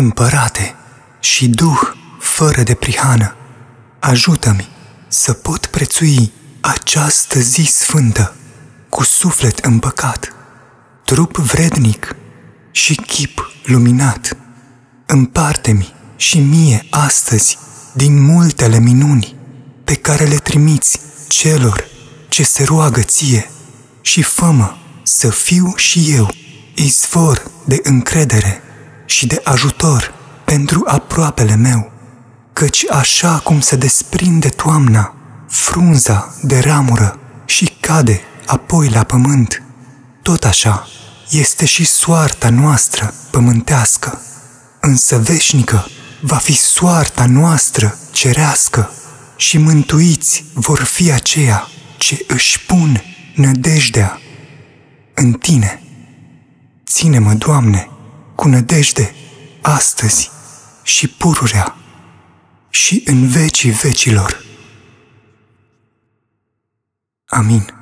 Împărate și Duh fără de prihană, ajută-mi să pot prețui această zi sfântă cu suflet împăcat, trup vrednic și chip luminat. Împarte-mi și mie astăzi din multele minuni pe care le trimiți celor ce se roagă ție și fămă să fiu și eu izvor de încredere și de ajutor pentru aproapele meu, căci așa cum se desprinde toamna, frunza de ramură și cade apoi la pământ, tot așa este și soarta noastră pământească, însă veșnică va fi soarta noastră cerească și mântuiți vor fi aceia ce își pun nădejdea în tine. Ține-mă, Doamne, cu nădejde astăzi și pururea și în vecii vecilor. Amin.